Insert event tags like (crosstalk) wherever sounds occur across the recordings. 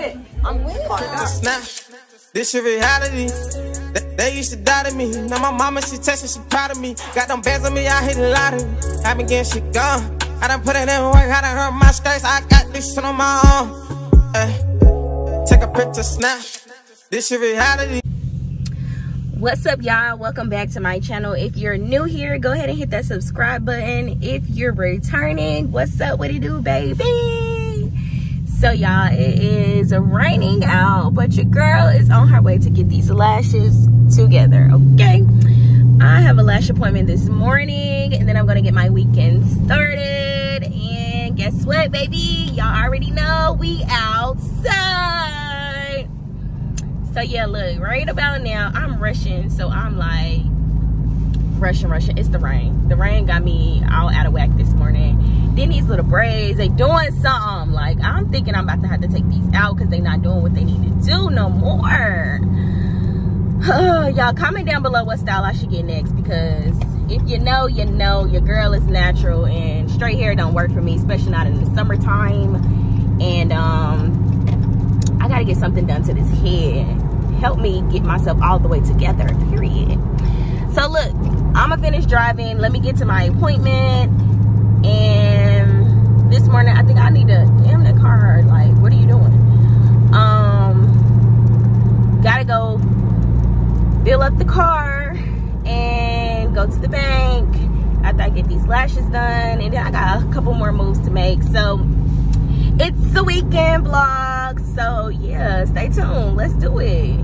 lit. I'm lit. Snap. This your reality. They, they used to die to me. Now my mama, she texting, she proud of me. Got them bands on me, I hit a lottery. I been getting shit gone. I done put it in work, I done hurt my stripes. I got this shit on my arm. Ay. Take a picture, snap. This your reality. What's up, y'all? Welcome back to my channel. If you're new here, go ahead and hit that subscribe button. If you're returning, what's up? What it do, baby? So, y'all, it is raining out, but your girl is on her way to get these lashes together, okay? I have a lash appointment this morning, and then I'm gonna get my weekend started. And guess what, baby? Y'all already know we outside. So yeah, look, right about now, I'm rushing. So I'm like rushing, rushing. It's the rain. The rain got me all out of whack this morning. Then these little braids, they doing something. Like I'm thinking I'm about to have to take these out because they not doing what they need to do no more. (sighs) y'all comment down below what style I should get next because if you know, you know your girl is natural and straight hair don't work for me, especially not in the summertime. And um, I gotta get something done to this head. Help me get myself all the way together, period. So look, I'ma finish driving. Let me get to my appointment. And this morning, I think I need to, damn that car, like, what are you doing? Um, gotta go fill up the car and go to the bank after I get these lashes done. And then I got a couple more moves to make. So it's the weekend vlog. So yeah, stay tuned. Let's do it.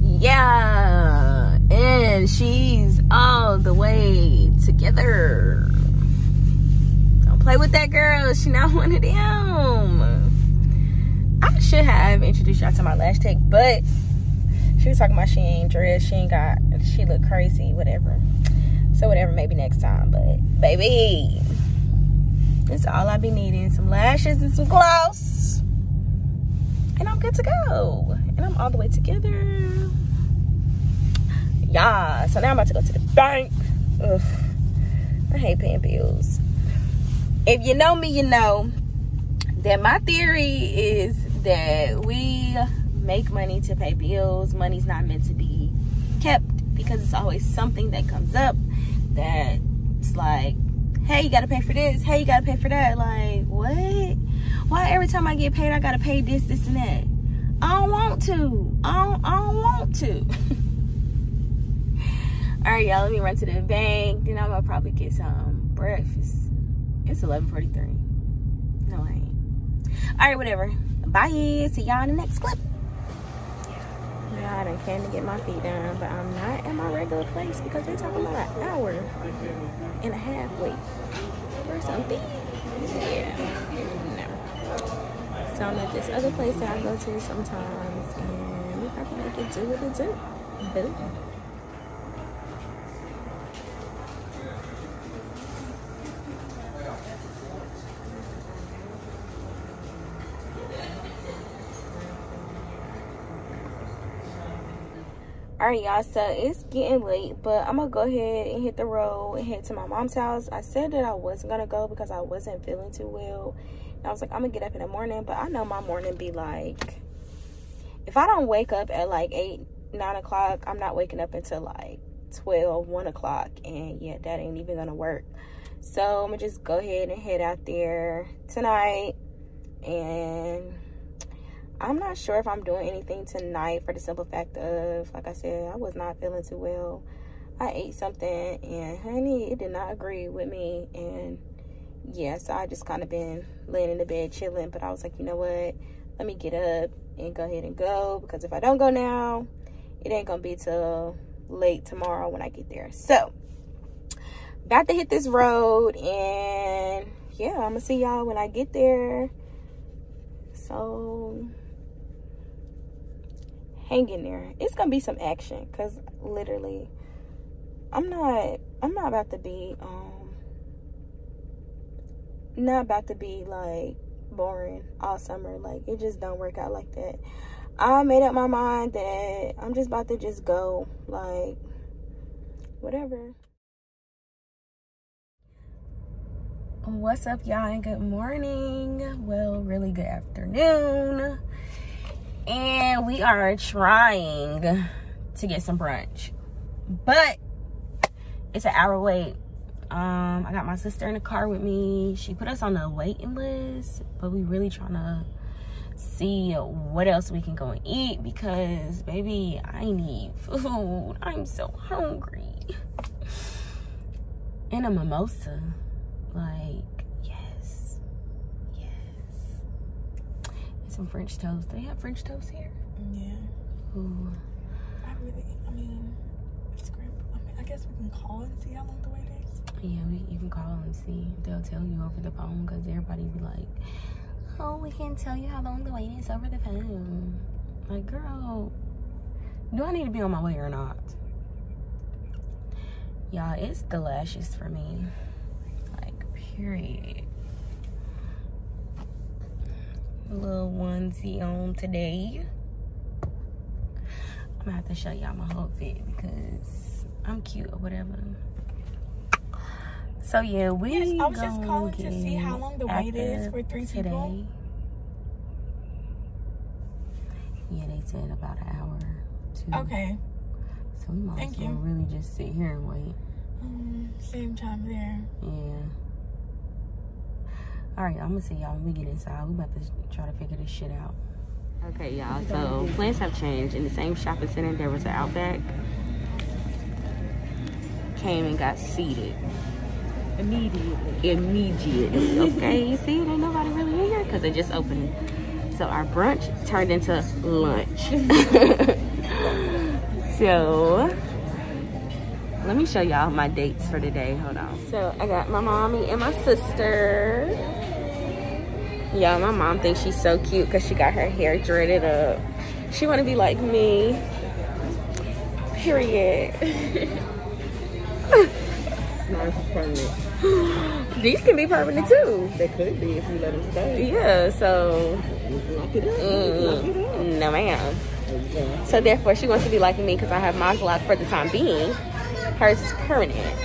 Yeah. And she's all the way together. Play with that girl. She not (laughs) one of them. I should have introduced y'all to my lash tech, but she was talking about she ain't dressed, she ain't got, she look crazy, whatever. So whatever, maybe next time. But baby, that's all I be needing. Some lashes and some gloss. And I'm good to go. And I'm all the way together. Yeah, so now I'm about to go to the bank. Ugh, I hate paying bills. If you know me, you know that my theory is that we make money to pay bills. Money's not meant to be kept because it's always something that comes up that it's like, hey, you gotta pay for this. Hey, you gotta pay for that. Like, what? Why every time I get paid, I gotta pay this, this, and that? I don't want to. I don't, I don't want to. (laughs) All right, y'all, let me run to the bank. Then I'm gonna probably get some breakfast. It's 11.43. No, I ain't. All right, whatever. Bye. See y'all in the next clip. Yeah, I done came to get my feet done, but I'm not at my regular place because they're talking about an hour and a half wait for something. Yeah, no. So I'm at this other place that I go to sometimes, and we probably make it do what it do. Boo. All right y'all so it's getting late but i'm gonna go ahead and hit the road and head to my mom's house. I said that i wasn't gonna go because i wasn't feeling too well. And i was like i'm gonna get up in the morning but i know my morning be like if i don't wake up at like 8 9 o'clock i'm not waking up until like 12 1 o'clock and yeah that ain't even gonna work. So i'm gonna just go ahead and head out there tonight and I'm not sure if I'm doing anything tonight for the simple fact of, like I said, I was not feeling too well. I ate something and honey, it did not agree with me. And yeah, so I just kind of been laying in the bed chilling. But I was like, you know what? Let me get up and go ahead and go. Because if I don't go now, it ain't going to be till late tomorrow when I get there. So, about to hit this road. And yeah, I'm going to see y'all when I get there. So hang in there. It's gonna be some action because literally i'm not i'm not about to be um not about to be like boring all summer. Like it just don't work out like that. I made up my mind that i'm just about to just go like whatever. What's up y'all and good morning. Well really good afternoon and we are trying to get some brunch. But it's an hour wait um i got my sister in the car with me. She put us on the waiting list but we really trying to see what else we can go and eat because baby i need food. (laughs) I'm so hungry. And a mimosa. Like yes yes and some french toast they have french toast here Yeah. Ooh. I really, I mean. I mean, I guess we can call and see how long the wait is. Yeah, we, you can call and see. They'll tell you over the phone because everybody be like, oh, we can't tell you how long the wait is over the phone. Like, girl, do I need to be on my way or not? Y'all, it's the lashes for me. Like, period. A little onesie on today. I'm gonna have to show y'all my whole fit because I'm cute or whatever. So yeah, we Yes, I was just gonna calling to see how long the wait is for three today. people. Yeah, they said about an hour too. Okay. So we might Thank as well you. really just sit here and wait. Um, same time there. Yeah. All right, I'm gonna see y'all when we get inside. We about to try to figure this shit out. Okay, y'all. So plans have changed. In the same shopping center, there was an Outback. Came and got seated Immediately. immediately. (laughs) Okay, you see, ain't nobody really in here because it just opened. So our brunch turned into lunch. (laughs) so let me show y'all my dates for today. Hold on. So I got my mommy and my sister. Y'all, my mom thinks she's so cute because she got her hair dreaded up. She want to be like me. Period. (laughs) (gasps) These can be permanent too. They could be if you let them stay. Yeah, so Lock it up. Lock it up. mm, no ma'am. Okay. So therefore she wants to be like me because I have mine locked for the time being. Hers is permanent.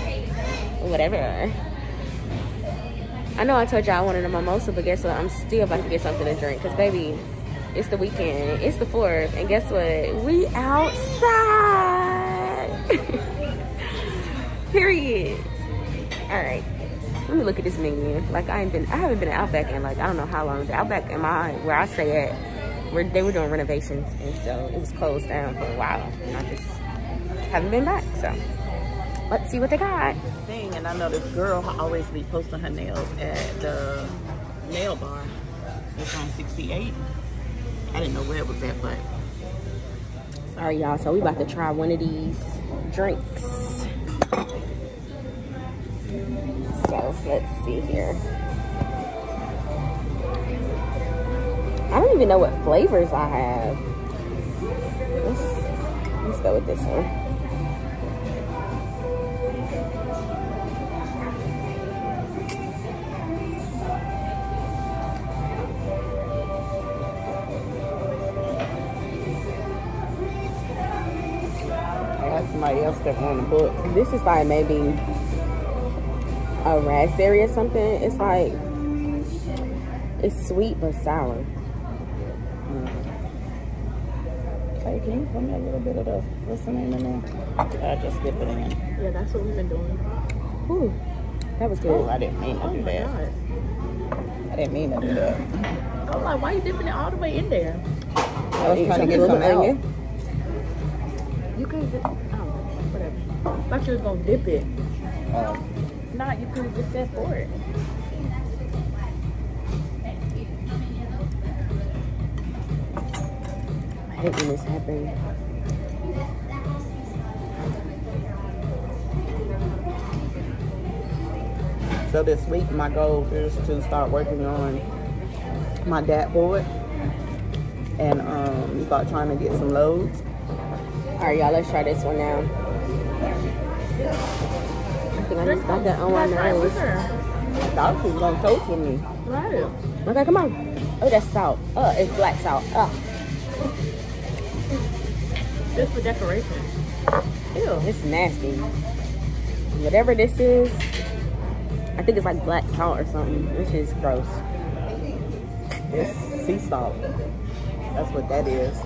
Whatever. I know I told y'all I wanted a mimosa, but guess what? I'm still about to get something to drink because baby, it's the weekend. It's the fourth. And guess what? We outside. (laughs) Period. All right. Let me look at this menu. Like I ain't been, I haven't been at Outback in like I don't know how long. The Outback in my where I stay at, where they were doing renovations, and so it was closed down for a while. And I just haven't been back. So let's see what they got. I know this girl always be posting her nails at the nail bar. It's on 68. I didn't know where it was at, but Sorry, y'all. So we about to try one of these drinks. So let's see here. I don't even know what flavors I have. Let's, let's go with this one. Somebody else that want a book. This is like maybe a raspberry or something. It's like it's sweet but sour. Mm. Hey, can you put me a little bit of the, what's the name in there? I just dip it in. Yeah, that's what we've been doing. Ooh, that was good. Oh, I didn't mean to do oh that. I didn't mean to do that. I'm like, why you dipping it all the way in there? I was trying to get Some some out. onion. You could oh. Thought you was gonna dip it. Oh, Nah, you could have just said for it. I hate when this happens. So this week, my goal is to start working on my dat board and um, start trying to get some loads. All right, y'all, let's try this one now. I think I just got that on my nose. I thought she was gonna toast with me. Right. Okay, come on. Oh, that's salt. Uh, it's black salt. Uh, Just for decoration. ew, it's nasty. Whatever this is, I think it's like black salt or something. This is gross. It's sea salt. That's what that is.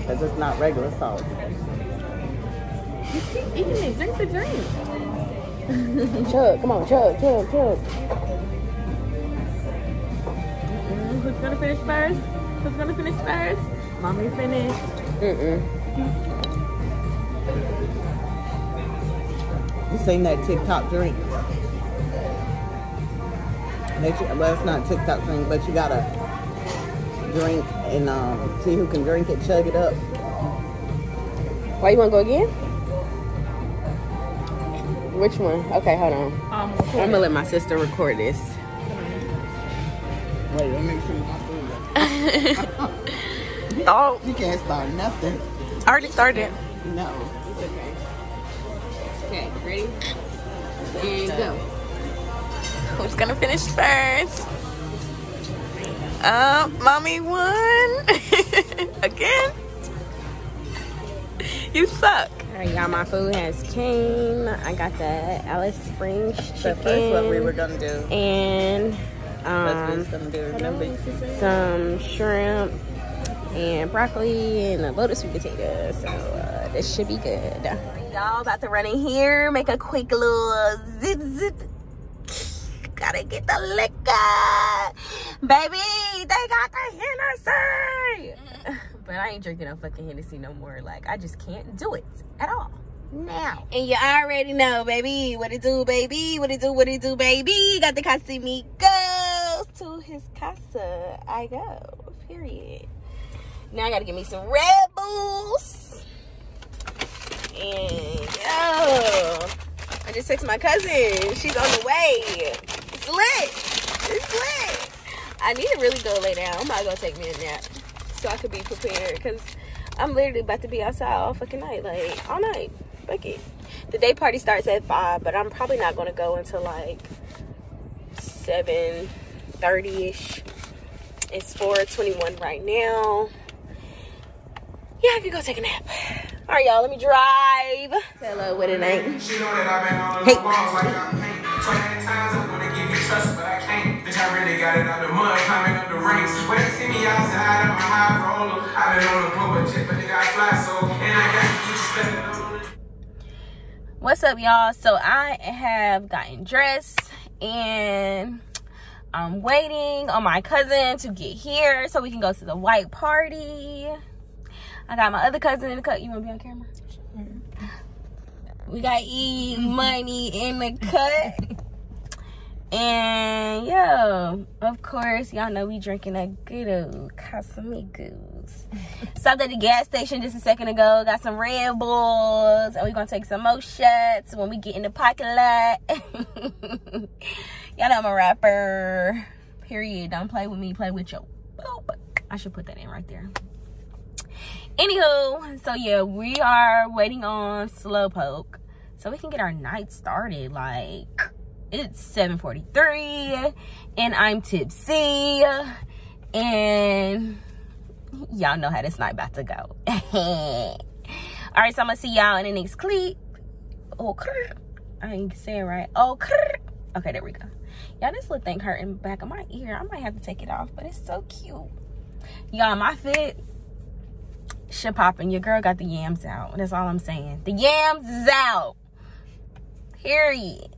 Because it's not regular salt. You keep eating it. Drink the drink. (laughs) chug. Come on, chug, chug, chug. Mm-mm. Who's gonna finish first? Who's gonna finish first? Mommy finished. Mm-mm. You seen that TikTok drink? That you, well, it's not a TikTok drink, but you gotta drink and um, see who can drink it, chug it up. Why you wanna go again? Which one? Okay, hold on. Um, I'm gonna let my sister record this. Wait, let me make sure my food. (laughs) oh, You can't start nothing. I already started. No. It's okay. Okay, ready? And go. Who's gonna finish first? Uh, mommy won (laughs) again. You suck. Y'all. My food has came. I got the Alice Springs chicken. So first what we were gonna do. and um, gonna do. Remember? some shrimp and broccoli and a lotus sweet potato. So uh, this should be good. Y'all about to run in here, make a quick little zip zip. Gotta get the liquor, baby. They got the Hennessy. But I ain't drinking no fucking Hennessy no more. Like I just can't do it at all. Now. And you already know, baby. What it do, baby? What it do, what it do, baby? Got the Casamigos to his casa. I go. Period. Now I gotta get me some Red Bulls. And yo, I just texted my cousin. She's on the way. It's lit. It's lit. I need to really go lay down. I'm about to go take me a nap so I could be prepared because I'm literally about to be outside all fucking night, like all night. Fuck it. The day party starts at five, but I'm probably not gonna go until like seven thirty ish. It's four twenty one right now. Yeah, I could go take a nap. All right, y'all. Let me drive. Hello, what it ain't. She know that I've been on Hey. balls like I'm paint. 20 times I wanna give you trust, but I can't. Bitch, I really got it out the mud, climbing up the ranks. When they see me outside, I'm a high roller. I've been on the pump jet, but nigga, I fly so. And I got to get you spending on. What's up, y'all? So I have gotten dressed and I'm waiting on my cousin to get here so we can go to the white party. I got my other cousin in the cut. You want to be on camera? We got E money in the cut. (laughs) And yeah, of course, y'all know we drinking a good old Casamigos. (laughs) Stopped at the gas station just a second ago. Got some Red Bulls, and we're gonna take some more shots when we get in the parking lot. (laughs) y'all know I'm a rapper. Period. Don't play with me. Play with your. Boop. I should put that in right there. Anywho, so yeah, we are waiting on Slowpoke so we can get our night started. Like it's 7:43 and I'm tipsy and y'all know how this night about to go. (laughs) All right, so I'm gonna see y'all in the next clip. Oh. I ain't saying right. Oh, okay, there we go. Y'all, this little thing hurting back of my ear. I might have to take it off, but it's so cute. Y'all, my fit shit popping. Your girl got the yams out. That's all I'm saying. The yams is out. Period.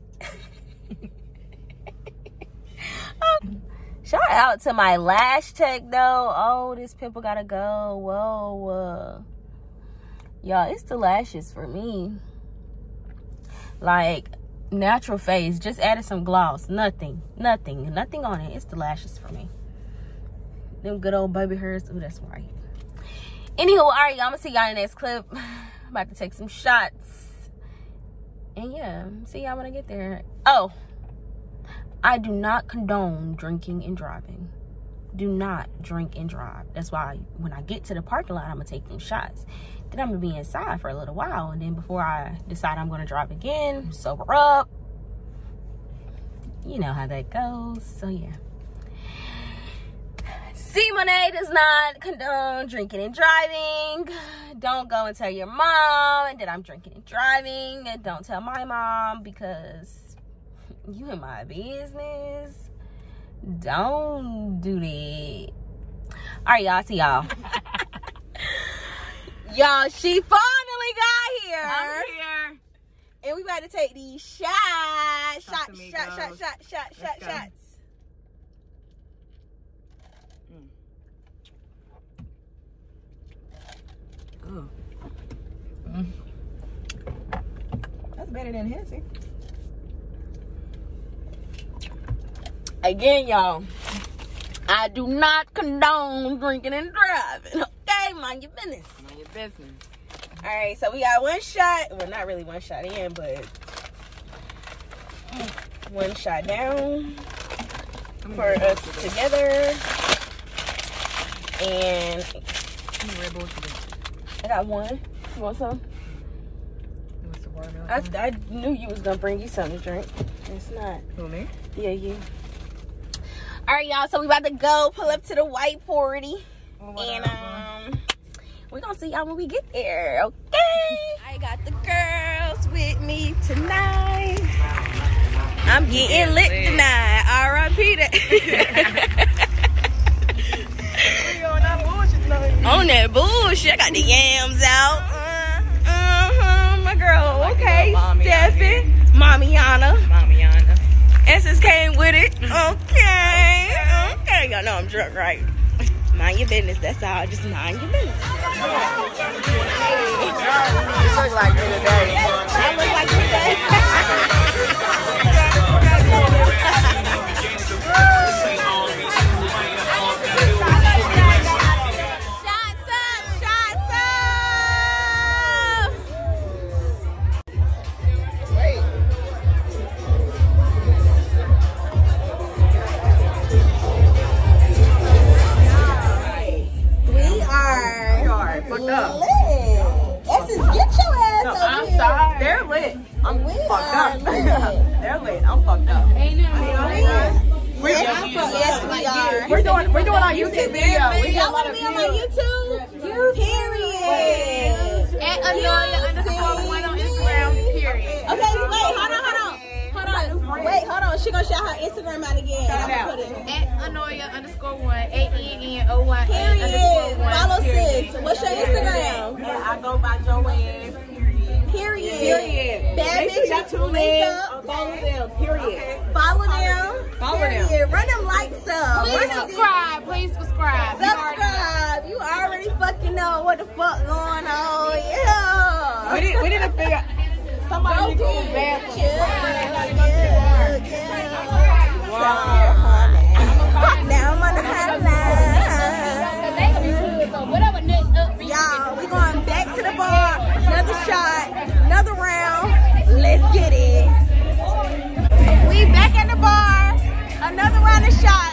Shout out to my lash tech though. Oh, this pimple gotta go. Whoa. Y'all, it's the lashes for me. Like natural face. Just added some gloss. Nothing. Nothing. Nothing on it. It's the lashes for me. Them good old baby hairs. Oh, that's right. Anywho, all right, y'all. I'm gonna see y'all in the next clip. I'm (sighs) about to take some shots. And yeah, see y'all when I get there. Oh, I do not condone drinking and driving. Do not drink and drive. That's why when I get to the parking lot, I'm gonna take them shots. Then I'm gonna be inside for a little while, and then before I decide I'm gonna drive again, sober up. You know how that goes. So yeah. Moné does not condone drinking and driving. Don't go and tell your mom that I'm drinking and driving. And don't tell my mom because You in my business. Don't do that. All right, y'all. See y'all. (laughs) y'all, she finally got here. I'm here. And we about to take these shots. Shot, shot, Casamigos. shot, shot, shot, shot, Let's go. shots. Mm. That's better than Hennessy. Again, y'all. I do not condone drinking and driving. Okay, mind your business. Mind your business. All right, so we got one shot. Well, not really one shot in, but one shot down for us together. And How many Red Bulls you drink? I got one. You want some? You want some watermelon? I, I knew you was gonna bring you something to drink. It's not. Who, me? Yeah, you. All right, y'all. So we about to go pull up to the white party, and um, we're gonna see y'all when we get there. Okay. I got the girls with me tonight. I'm getting lit lit. tonight. R.I.P. (laughs) that. On that bullshit, I got the yams out. Uh, uh-huh, my girl. Like Okay, little mommy out Steffi, Mamiana. Mamiana. Essence came with it. Okay. Okay. Y'all know I'm drunk, right? Mind your business. That's all. Just mind your business. You look like me today. I look like you (laughs) said. Run them likes up. Please subscribe. Please subscribe. You already. Subscribe. You already fucking know what the fuck going on. Yeah. We didn't we didn't figure somebody need to go to the bathroom. Now I'm on the hotline. They gonna be good. So whatever next up for you. Y'all, we going back to the bar. Another shot, another round. Let's get it. Another round of shots.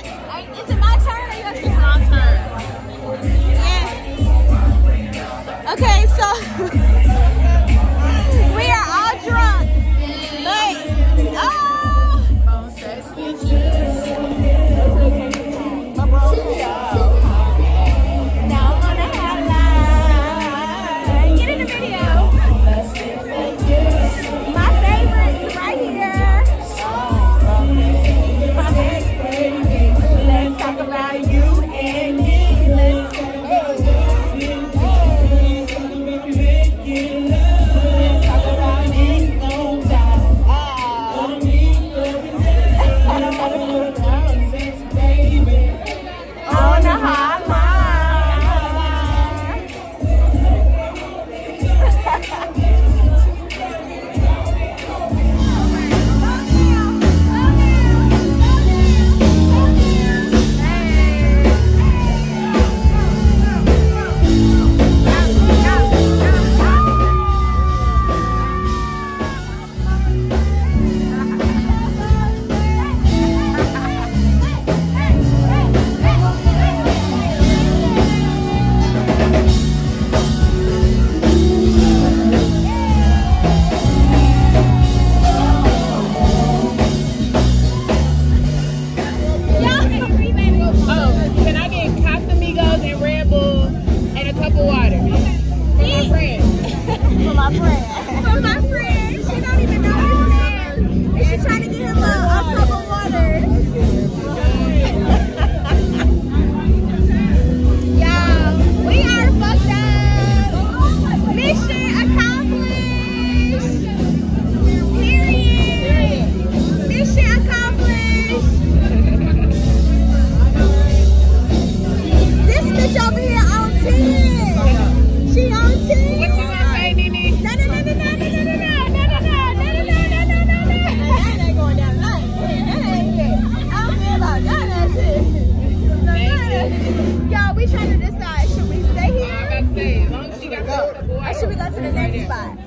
we trying to decide, should we stay here? Uh, say, as long as should we go? Or should we go to the next spot?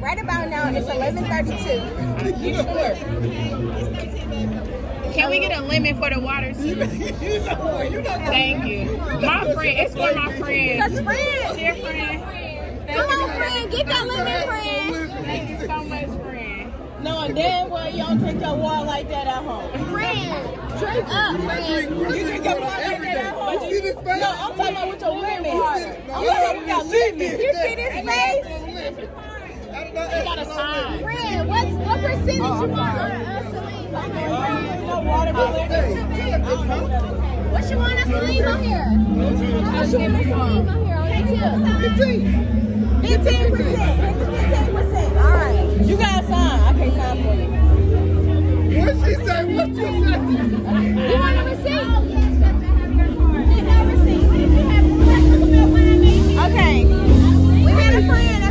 Right about now, it's 11.32. You sure? Can we get a lemon for the water (laughs) too? Thank you. My friend, it's for my friend. It's friend. Dear friend. Come on, friend, get that lemon, friend. Thank you so much, friend. No, and then well you don't drink your water like that at home. Friend, drink up, friend. You drink your water like that you see this face? No, I'm talking about with your lemon. I'm talking about got You see this? You see this face? You got a sign. Friend, what what percentage oh, you want on Celine? No water, but What you want on Celine on here? What you want on Celine on here? Okay, too. Fifteen percent. Fifteen percent. All right. You got a sign. I can't sign for you. What she say? What you say? You want a receipt? We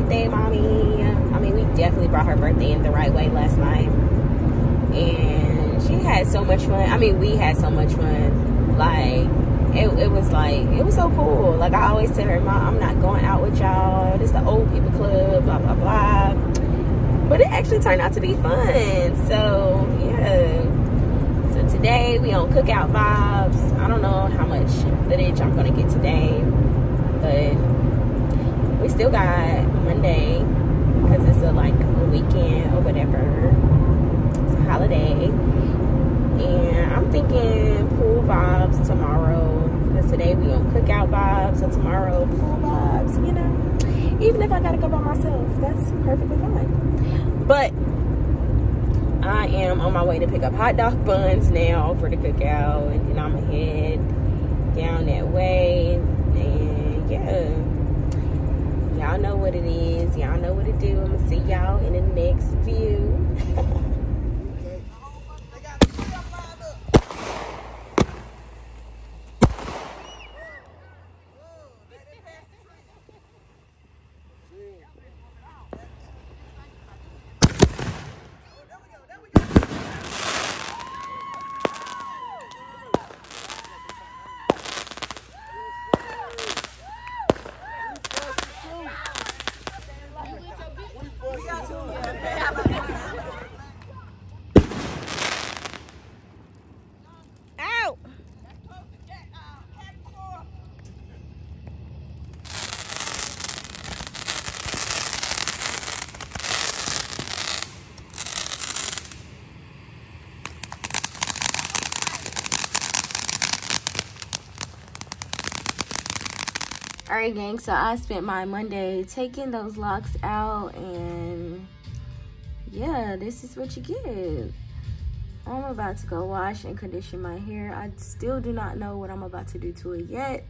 birthday, mommy. I mean, we definitely brought her birthday in the right way last night. And she had so much fun. I mean, we had so much fun. Like, it, it was like, it was so cool. Like, I always tell her, Mom, I'm not going out with y'all. This the old people club, blah, blah, blah but it actually turned out to be fun so yeah so today we on cookout vibes i don't know how much footage i'm gonna get today but we still got monday because it's a like weekend or whatever. It's a holiday. And i'm thinking pool vibes tomorrow because today we on cookout vibes so tomorrow pool vibes you know? Even if i gotta go by myself that's perfectly fine. But I am on my way to pick up hot dog buns now for the cookout. And then I'm going to head down that way. And yeah, y'all know what it is. Y'all know what to do. I'm going to see y'all in the next view. All right gang so i spent my monday taking those locks out and yeah this is what you get. I'm about to go wash and condition my hair. I still do not know what i'm about to do to it yet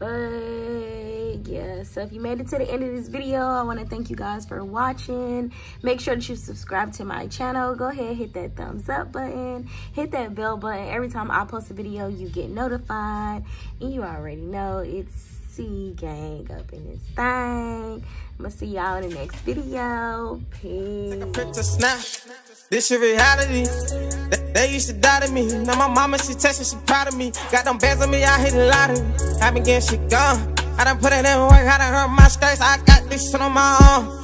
but yeah so if you made it to the end of this video i want to thank you guys for watching. Make sure that you subscribe to my channel. Go ahead hit that thumbs up button. Hit that bell button every time i post a video you get notified. And you already know it's Cee gang up in this thing i'm gonna see y'all in the next video peace this your reality. They, they used to doubt me. Now my mama, she texting, she proud of me. Got them bands on me, I hit a lottery. I been getting shit gone. I done put it in work, I done hurt my skirts. I got this shit on my arm.